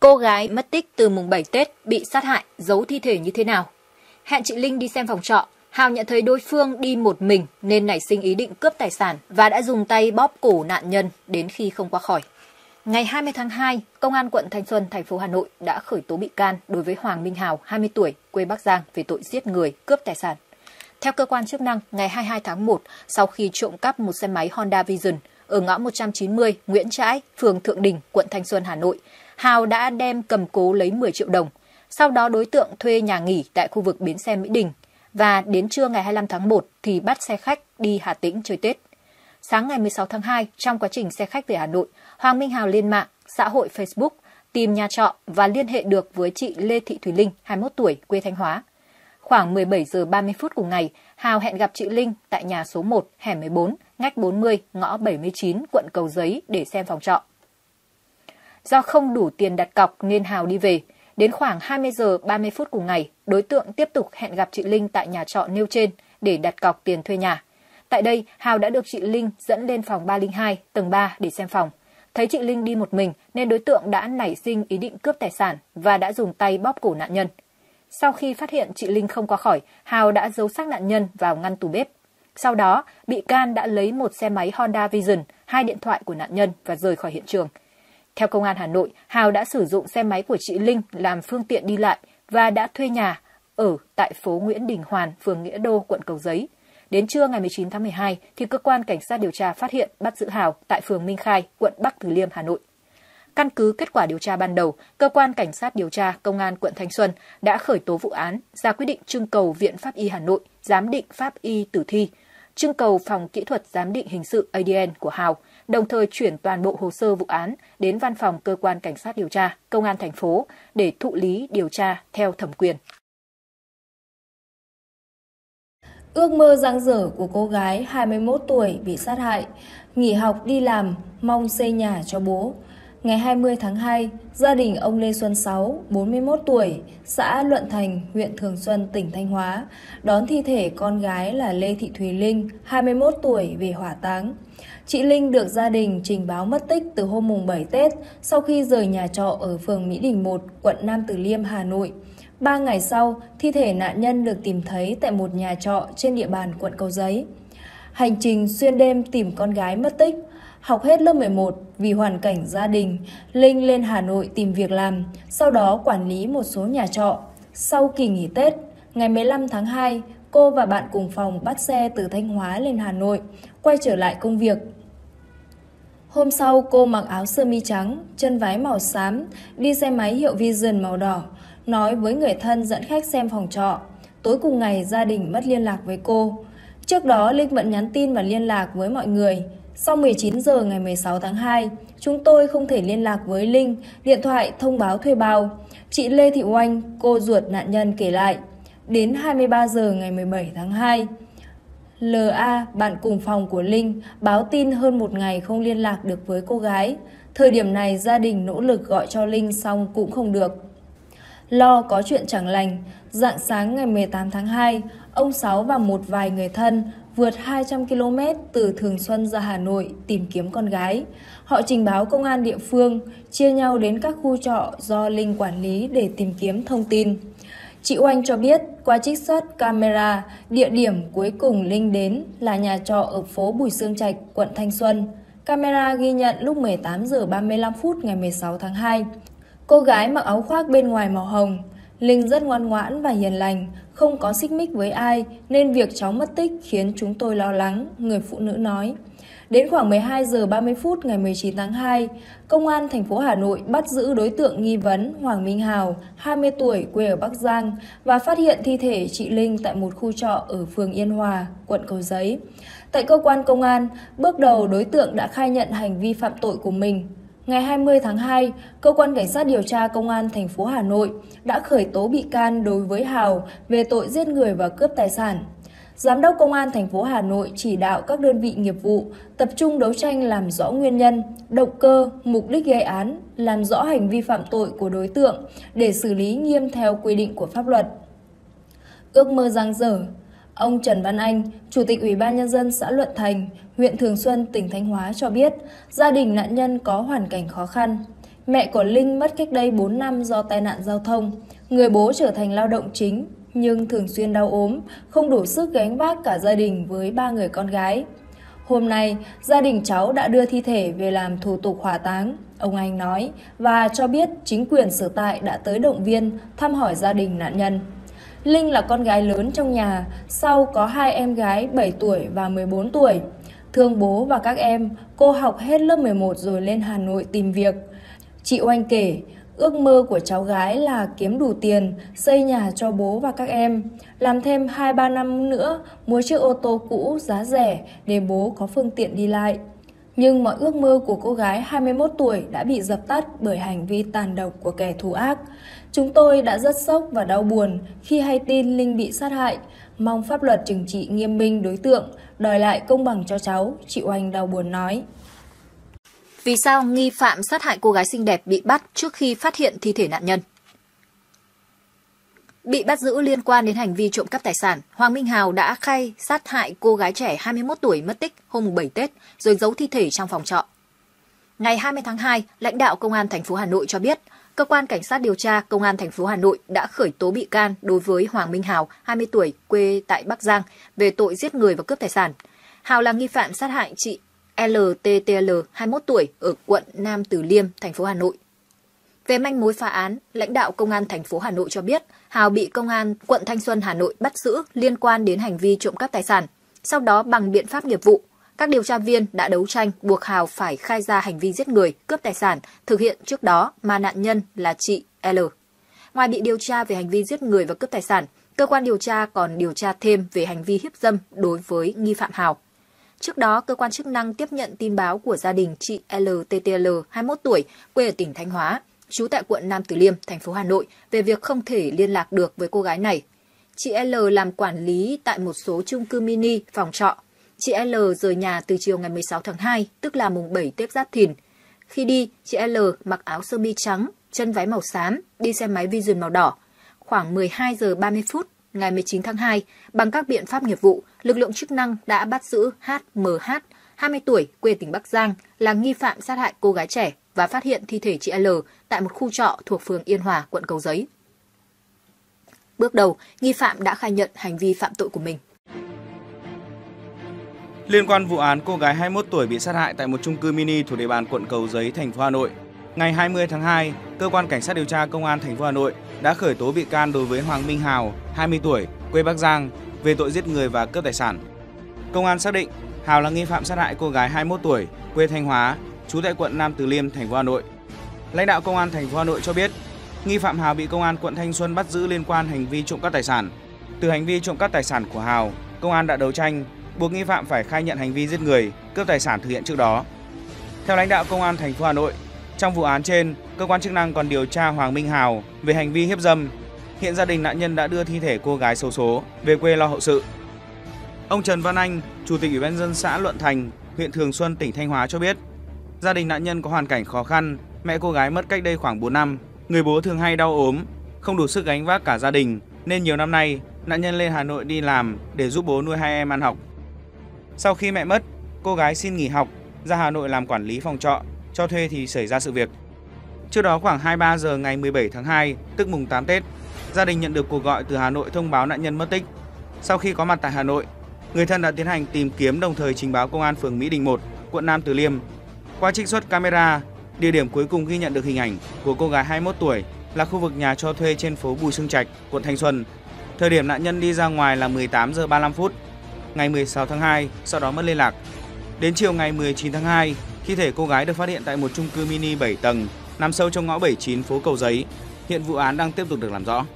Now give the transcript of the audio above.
Cô gái mất tích từ mùng 7 Tết bị sát hại, giấu thi thể như thế nào? Hẹn chị Linh đi xem phòng trọ, Hào nhận thấy đối phương đi một mình nên nảy sinh ý định cướp tài sản và đã dùng tay bóp cổ nạn nhân đến khi không qua khỏi. Ngày 20 tháng 2, Công an quận Thanh Xuân, thành phố Hà Nội đã khởi tố bị can đối với Hoàng Minh Hào, 20 tuổi, quê Bắc Giang về tội giết người, cướp tài sản. Theo cơ quan chức năng, ngày 22 tháng 1, sau khi trộm cắp một xe máy Honda Vision ở ngõ 190 Nguyễn Trãi, phường Thượng Đình, quận Thanh Xuân, Hà Nội, Hào đã đem cầm cố lấy 10 triệu đồng. Sau đó đối tượng thuê nhà nghỉ tại khu vực bến xe Mỹ Đình và đến trưa ngày 25 tháng 1 thì bắt xe khách đi Hà Tĩnh chơi Tết. Sáng ngày 16 tháng 2, trong quá trình xe khách về Hà Nội, Hoàng Minh Hào lên mạng, xã hội Facebook, tìm nhà trọ và liên hệ được với chị Lê Thị Thùy Linh, 21 tuổi, quê Thanh Hóa. Khoảng 17 giờ 30 phút cùng ngày, Hào hẹn gặp chị Linh tại nhà số 1, hẻm 14, ngách 40, ngõ 79, quận Cầu Giấy để xem phòng trọ. Do không đủ tiền đặt cọc nên Hào đi về. Đến khoảng 20 giờ 30 phút cùng ngày, đối tượng tiếp tục hẹn gặp chị Linh tại nhà trọ nêu trên để đặt cọc tiền thuê nhà. Tại đây, Hào đã được chị Linh dẫn lên phòng 302, tầng 3 để xem phòng. Thấy chị Linh đi một mình nên đối tượng đã nảy sinh ý định cướp tài sản và đã dùng tay bóp cổ nạn nhân. Sau khi phát hiện chị Linh không qua khỏi, Hào đã giấu xác nạn nhân vào ngăn tủ bếp. Sau đó, bị can đã lấy một xe máy Honda Vision, hai điện thoại của nạn nhân và rời khỏi hiện trường. Theo Công an Hà Nội, Hào đã sử dụng xe máy của chị Linh làm phương tiện đi lại và đã thuê nhà ở tại phố Nguyễn Đình Hoàn, phường Nghĩa Đô, quận Cầu Giấy. Đến trưa ngày 19 tháng 12 thì cơ quan cảnh sát điều tra phát hiện bắt giữ Hào tại phường Minh Khai, quận Bắc Từ Liêm, Hà Nội. Căn cứ kết quả điều tra ban đầu, cơ quan cảnh sát điều tra công an quận Thanh Xuân đã khởi tố vụ án, ra quyết định trưng cầu Viện Pháp y Hà Nội giám định pháp y tử thi, trưng cầu phòng kỹ thuật giám định hình sự ADN của Hào, đồng thời chuyển toàn bộ hồ sơ vụ án đến văn phòng cơ quan cảnh sát điều tra công an thành phố để thụ lý điều tra theo thẩm quyền. Ước mơ giang dở của cô gái 21 tuổi bị sát hại, nghỉ học đi làm, mong xây nhà cho bố. Ngày 20 tháng 2, gia đình ông Lê Xuân Sáu, 41 tuổi, xã Luận Thành, huyện Thường Xuân, tỉnh Thanh Hóa, đón thi thể con gái là Lê Thị Thùy Linh, 21 tuổi về hỏa táng. Chị Linh được gia đình trình báo mất tích từ hôm mùng 7 Tết sau khi rời nhà trọ ở phường Mỹ Đình 1, quận Nam Từ Liêm, Hà Nội. Ba ngày sau, thi thể nạn nhân được tìm thấy tại một nhà trọ trên địa bàn quận Cầu Giấy. Hành trình xuyên đêm tìm con gái mất tích, học hết lớp 11 vì hoàn cảnh gia đình, Linh lên Hà Nội tìm việc làm, sau đó quản lý một số nhà trọ. Sau kỳ nghỉ Tết, ngày 15 tháng 2, cô và bạn cùng phòng bắt xe từ Thanh Hóa lên Hà Nội, quay trở lại công việc. Hôm sau, cô mặc áo sơ mi trắng, chân váy màu xám, đi xe máy hiệu Vision màu đỏ, nói với người thân dẫn khách xem phòng trọ. Tối cùng ngày, gia đình mất liên lạc với cô. Trước đó, Linh vẫn nhắn tin và liên lạc với mọi người. Sau 19 giờ ngày 16 tháng 2, chúng tôi không thể liên lạc với Linh, điện thoại thông báo thuê bao. Chị Lê Thị Oanh, cô ruột nạn nhân kể lại. Đến 23 giờ ngày 17 tháng 2, LA, bạn cùng phòng của Linh, báo tin hơn một ngày không liên lạc được với cô gái. Thời điểm này gia đình nỗ lực gọi cho Linh xong cũng không được. Lo có chuyện chẳng lành, dạng sáng ngày 18 tháng 2, ông Sáu và một vài người thân vượt 200 km từ Thường Xuân ra Hà Nội tìm kiếm con gái. Họ trình báo công an địa phương, chia nhau đến các khu trọ do Linh quản lý để tìm kiếm thông tin. Chị Oanh cho biết, qua trích xuất camera, địa điểm cuối cùng Linh đến là nhà trọ ở phố Bùi Sương Trạch, quận Thanh Xuân. Camera ghi nhận lúc 18 giờ 35 phút ngày 16 tháng 2. Cô gái mặc áo khoác bên ngoài màu hồng. Linh rất ngoan ngoãn và hiền lành, không có xích mích với ai nên việc cháu mất tích khiến chúng tôi lo lắng, người phụ nữ nói. Đến khoảng 12 giờ 30 phút ngày 19 tháng 2, Công an thành phố Hà Nội bắt giữ đối tượng nghi vấn Hoàng Minh Hào, 20 tuổi, quê ở Bắc Giang và phát hiện thi thể chị Linh tại một khu trọ ở phường Yên Hòa, quận Cầu Giấy. Tại cơ quan công an, bước đầu đối tượng đã khai nhận hành vi phạm tội của mình. Ngày 20 tháng 2, cơ quan cảnh sát điều tra công an thành phố Hà Nội đã khởi tố bị can đối với Hào về tội giết người và cướp tài sản. Giám đốc Công an thành phố Hà Nội chỉ đạo các đơn vị nghiệp vụ tập trung đấu tranh làm rõ nguyên nhân, động cơ, mục đích gây án, làm rõ hành vi phạm tội của đối tượng để xử lý nghiêm theo quy định của pháp luật. Ước mơ giang dở Ông Trần Văn Anh, Chủ tịch Ủy ban Nhân dân xã Luận Thành, huyện Thường Xuân, tỉnh Thanh Hóa cho biết gia đình nạn nhân có hoàn cảnh khó khăn. Mẹ của Linh mất cách đây 4 năm do tai nạn giao thông. Người bố trở thành lao động chính, nhưng thường xuyên đau ốm, không đủ sức gánh vác cả gia đình với ba người con gái. Hôm nay, gia đình cháu đã đưa thi thể về làm thủ tục hỏa táng, ông Anh nói, và cho biết chính quyền sở tại đã tới động viên, thăm hỏi gia đình nạn nhân. Linh là con gái lớn trong nhà, sau có hai em gái 7 tuổi và 14 tuổi. Thương bố và các em, cô học hết lớp 11 rồi lên Hà Nội tìm việc. Chị Oanh kể, ước mơ của cháu gái là kiếm đủ tiền, xây nhà cho bố và các em, làm thêm 2-3 năm nữa, mua chiếc ô tô cũ giá rẻ để bố có phương tiện đi lại. Nhưng mọi ước mơ của cô gái 21 tuổi đã bị dập tắt bởi hành vi tàn độc của kẻ thù ác. Chúng tôi đã rất sốc và đau buồn khi hay tin Linh bị sát hại. Mong pháp luật trừng trị nghiêm minh đối tượng, đòi lại công bằng cho cháu, chị Oanh đau buồn nói. Vì sao nghi phạm sát hại cô gái xinh đẹp bị bắt trước khi phát hiện thi thể nạn nhân? Bị bắt giữ liên quan đến hành vi trộm cắp tài sản, Hoàng Minh Hào đã khai sát hại cô gái trẻ 21 tuổi mất tích hôm 7 Tết rồi giấu thi thể trong phòng trọ. Ngày 20 tháng 2, lãnh đạo Công an thành phố Hà Nội cho biết, cơ quan cảnh sát điều tra Công an thành phố Hà Nội đã khởi tố bị can đối với Hoàng Minh Hào, 20 tuổi, quê tại Bắc Giang về tội giết người và cướp tài sản. Hào là nghi phạm sát hại chị LTTL, 21 tuổi, ở quận Nam Từ Liêm, thành phố Hà Nội. Về manh mối phá án, lãnh đạo Công an thành phố Hà Nội cho biết Hào bị Công an quận Thanh Xuân Hà Nội bắt giữ liên quan đến hành vi trộm cắp tài sản. Sau đó bằng biện pháp nghiệp vụ, các điều tra viên đã đấu tranh buộc Hào phải khai ra hành vi giết người, cướp tài sản thực hiện trước đó mà nạn nhân là chị L. Ngoài bị điều tra về hành vi giết người và cướp tài sản, cơ quan điều tra còn điều tra thêm về hành vi hiếp dâm đối với nghi phạm Hào. Trước đó, cơ quan chức năng tiếp nhận tin báo của gia đình chị LTTL, 21 tuổi, quê ở tỉnh Thanh Hóa, trú tại quận Nam Từ Liêm, thành phố Hà Nội, về việc không thể liên lạc được với cô gái này. Chị L làm quản lý tại một số chung cư mini, phòng trọ. Chị L rời nhà từ chiều ngày 16 tháng 2, tức là mùng 7 Tết Giáp Thìn. Khi đi, chị L mặc áo sơ mi trắng, chân váy màu xám, đi xe máy Vision màu đỏ. Khoảng 12 giờ 30 phút ngày 19 tháng 2, bằng các biện pháp nghiệp vụ, lực lượng chức năng đã bắt giữ HMH, 20 tuổi, quê tỉnh Bắc Giang, là nghi phạm sát hại cô gái trẻ và phát hiện thi thể chị L tại một khu trọ thuộc phường Yên Hòa, quận Cầu Giấy. Bước đầu, nghi phạm đã khai nhận hành vi phạm tội của mình. Liên quan vụ án cô gái 21 tuổi bị sát hại tại một chung cư mini thuộc địa bàn quận Cầu Giấy, thành phố Hà Nội, ngày 20 tháng 2, cơ quan cảnh sát điều tra công an thành phố Hà Nội đã khởi tố bị can đối với Hoàng Minh Hào, 20 tuổi, quê Bắc Giang về tội giết người và cướp tài sản. Công an xác định Hào là nghi phạm sát hại cô gái 21 tuổi, quê Thanh Hóa, trú tại quận Nam Từ Liêm, thành phố Hà Nội. Lãnh đạo công an thành phố Hà Nội cho biết, nghi phạm Hào bị công an quận Thanh Xuân bắt giữ liên quan hành vi trộm cắp tài sản. Từ hành vi trộm cắp tài sản của Hào, công an đã đấu tranh, buộc nghi phạm phải khai nhận hành vi giết người, cướp tài sản thực hiện trước đó. Theo lãnh đạo công an thành phố Hà Nội, trong vụ án trên, cơ quan chức năng còn điều tra Hoàng Minh Hào về hành vi hiếp dâm. Hiện gia đình nạn nhân đã đưa thi thể cô gái xấu số về quê lo hậu sự. Ông Trần Văn Anh, Chủ tịch Ủy ban dân xã Luận Thành, huyện Thường Xuân, tỉnh Thanh Hóa cho biết, gia đình nạn nhân có hoàn cảnh khó khăn, mẹ cô gái mất cách đây khoảng 4 năm, người bố thường hay đau ốm, không đủ sức gánh vác cả gia đình nên nhiều năm nay nạn nhân lên Hà Nội đi làm để giúp bố nuôi hai em ăn học. Sau khi mẹ mất, cô gái xin nghỉ học ra Hà Nội làm quản lý phòng trọ, cho thuê thì xảy ra sự việc. Trước đó khoảng 23 giờ ngày 17 tháng 2, tức mùng 8 Tết, gia đình nhận được cuộc gọi từ Hà Nội thông báo nạn nhân mất tích. Sau khi có mặt tại Hà Nội, người thân đã tiến hành tìm kiếm đồng thời trình báo công an phường Mỹ Đình 1, quận Nam Từ Liêm. Qua trích xuất camera, địa điểm cuối cùng ghi nhận được hình ảnh của cô gái 21 tuổi là khu vực nhà cho thuê trên phố Bùi Sương Trạch, quận Thanh Xuân. Thời điểm nạn nhân đi ra ngoài là 18 giờ 35 phút ngày 16 tháng 2, sau đó mất liên lạc. Đến chiều ngày 19 tháng 2, thi thể cô gái được phát hiện tại một chung cư mini 7 tầng nằm sâu trong ngõ 79 phố Cầu Giấy. Hiện vụ án đang tiếp tục được làm rõ.